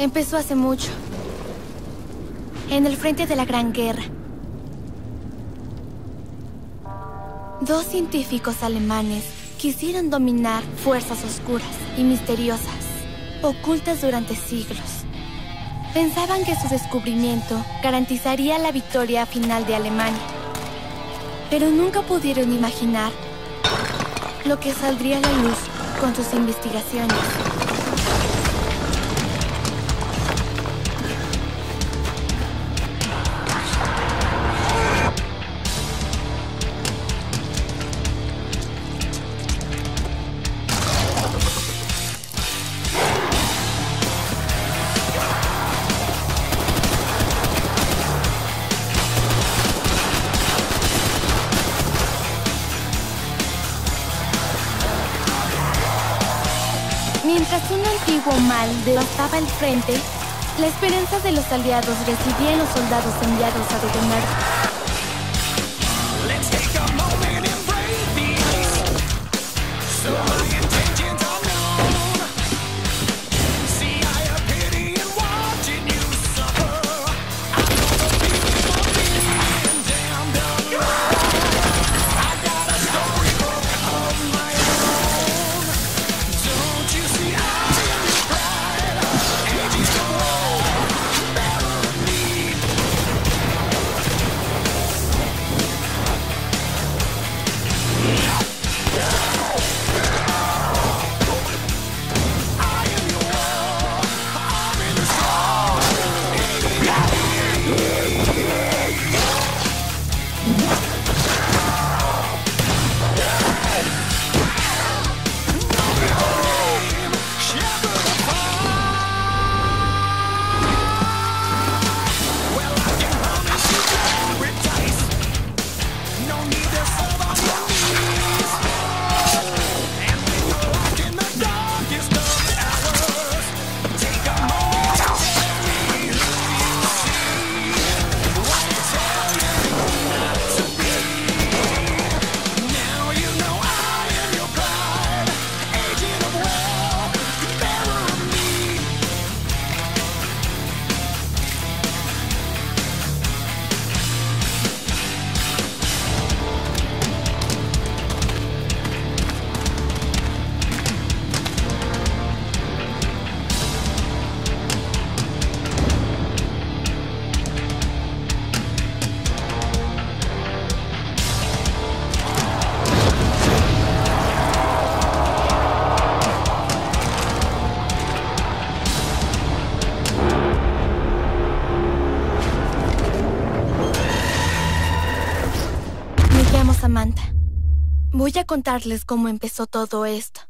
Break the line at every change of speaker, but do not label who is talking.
Empezó hace mucho. En el frente de la Gran Guerra. Dos científicos alemanes quisieron dominar fuerzas oscuras y misteriosas, ocultas durante siglos. Pensaban que su descubrimiento garantizaría la victoria final de Alemania. Pero nunca pudieron imaginar lo que saldría a la luz con sus investigaciones. Mientras un antiguo mal devastaba el frente, la esperanza de los aliados residía en los soldados enviados a detonar. Samantha. Voy a contarles cómo empezó todo esto.